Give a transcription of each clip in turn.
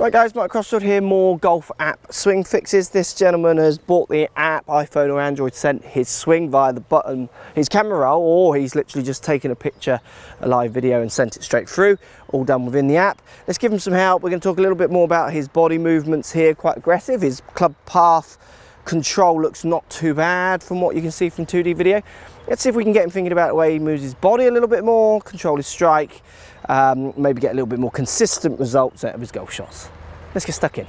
Right guys, Mark Crossfield here, more golf app swing fixes. This gentleman has bought the app, iPhone or Android, sent his swing via the button, his camera roll, or he's literally just taken a picture, a live video and sent it straight through, all done within the app. Let's give him some help. We're gonna talk a little bit more about his body movements here, quite aggressive. His club path control looks not too bad from what you can see from 2D video. Let's see if we can get him thinking about the way he moves his body a little bit more, control his strike, um, maybe get a little bit more consistent results out of his golf shots. Let's get stuck in.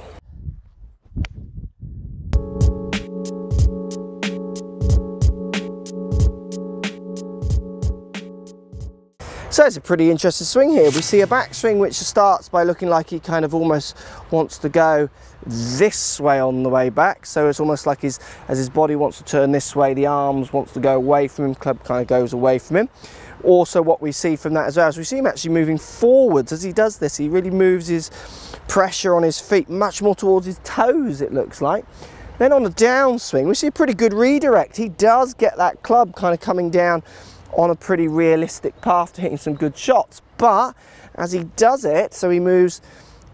So it's a pretty interesting swing here. We see a backswing which starts by looking like he kind of almost wants to go this way on the way back. So it's almost like his, as his body wants to turn this way, the arms wants to go away from him, club kind of goes away from him. Also what we see from that as well is we see him actually moving forwards as he does this. He really moves his pressure on his feet much more towards his toes it looks like. Then on the downswing we see a pretty good redirect. He does get that club kind of coming down on a pretty realistic path to hitting some good shots. But as he does it, so he moves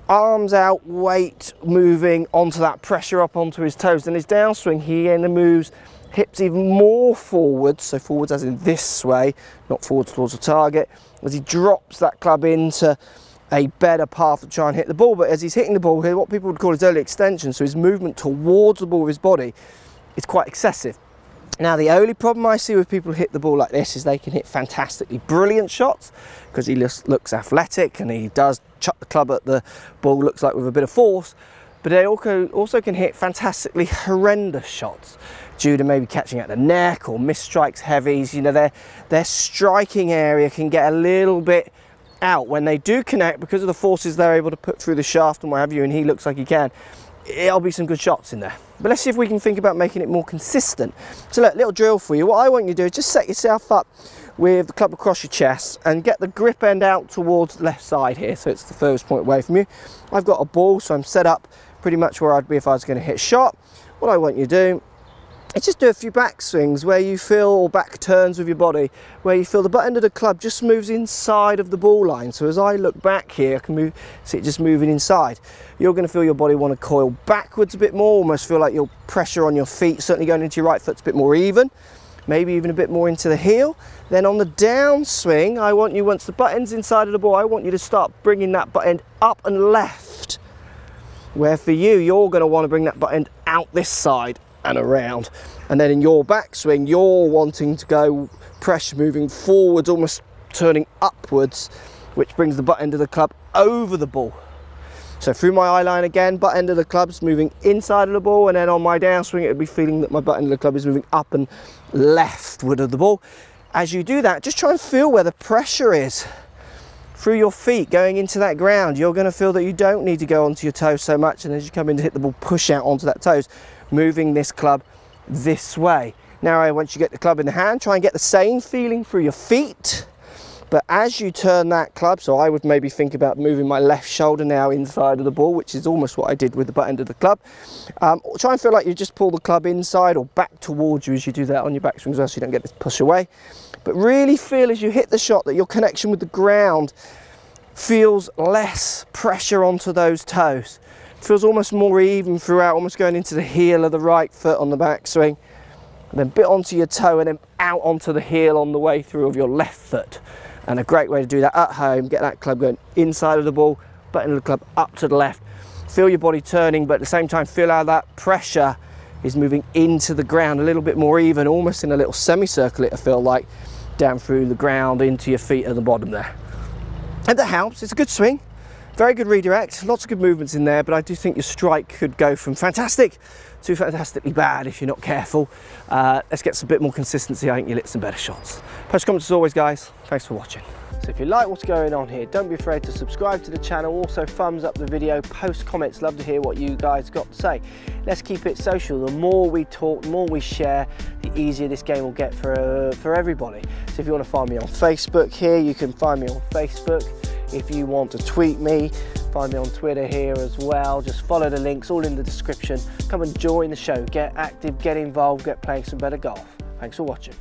arms out, weight moving onto that pressure up onto his toes. Then his downswing, he then moves hips even more forwards, so forwards as in this way, not forwards towards the target, as he drops that club into a better path to try and hit the ball. But as he's hitting the ball here, what people would call his early extension, so his movement towards the ball with his body, is quite excessive. Now the only problem I see with people hit the ball like this is they can hit fantastically brilliant shots because he looks athletic and he does chuck the club at the ball looks like with a bit of force but they also, also can hit fantastically horrendous shots due to maybe catching at the neck or miss strikes heavies you know their their striking area can get a little bit out when they do connect because of the forces they're able to put through the shaft and what have you and he looks like he can it'll be some good shots in there. But let's see if we can think about making it more consistent. So look, little drill for you. What I want you to do is just set yourself up with the club across your chest and get the grip end out towards the left side here. So it's the furthest point away from you. I've got a ball, so I'm set up pretty much where I'd be if I was going to hit shot. What I want you to do is just do a few back swings where you feel, or back turns with your body, where you feel the butt end of the club just moves inside of the ball line. So as I look back here, I can move, see it just moving inside. You're gonna feel your body wanna coil backwards a bit more, almost feel like your pressure on your feet, certainly going into your right foot's a bit more even, maybe even a bit more into the heel. Then on the downswing, I want you, once the butt end's inside of the ball, I want you to start bringing that butt end up and left. Where for you, you're gonna wanna bring that butt end out this side and around. And then in your backswing, you're wanting to go pressure moving forwards, almost turning upwards, which brings the butt end of the club over the ball. So through my eye line again, butt end of the club's moving inside of the ball, and then on my downswing, it would be feeling that my butt end of the club is moving up and leftward of the ball. As you do that, just try and feel where the pressure is through your feet going into that ground. You're going to feel that you don't need to go onto your toes so much, and as you come in to hit the ball, push out onto that toes moving this club this way. Now once you get the club in the hand, try and get the same feeling through your feet. But as you turn that club, so I would maybe think about moving my left shoulder now inside of the ball, which is almost what I did with the butt end of the club. Um, try and feel like you just pull the club inside or back towards you as you do that on your backswing as well, so you don't get this push away. But really feel as you hit the shot that your connection with the ground feels less pressure onto those toes feels almost more even throughout, almost going into the heel of the right foot on the backswing. And then bit onto your toe and then out onto the heel on the way through of your left foot. And a great way to do that at home, get that club going inside of the ball, butt end of the club up to the left. Feel your body turning, but at the same time, feel how that pressure is moving into the ground a little bit more even, almost in a little semicircle it'll feel like, down through the ground into your feet at the bottom there. And that helps, it's a good swing. Very good redirect, lots of good movements in there, but I do think your strike could go from fantastic to fantastically bad if you're not careful. Uh, let's get some bit more consistency. I think you'll hit some better shots. Post comments as always, guys. Thanks for watching. So if you like what's going on here, don't be afraid to subscribe to the channel. Also thumbs up the video, post comments. Love to hear what you guys got to say. Let's keep it social. The more we talk, the more we share, the easier this game will get for, uh, for everybody. So if you want to find me on Facebook here, you can find me on Facebook. If you want to tweet me, find me on Twitter here as well. Just follow the links, all in the description. Come and join the show. Get active, get involved, get playing some better golf. Thanks for watching.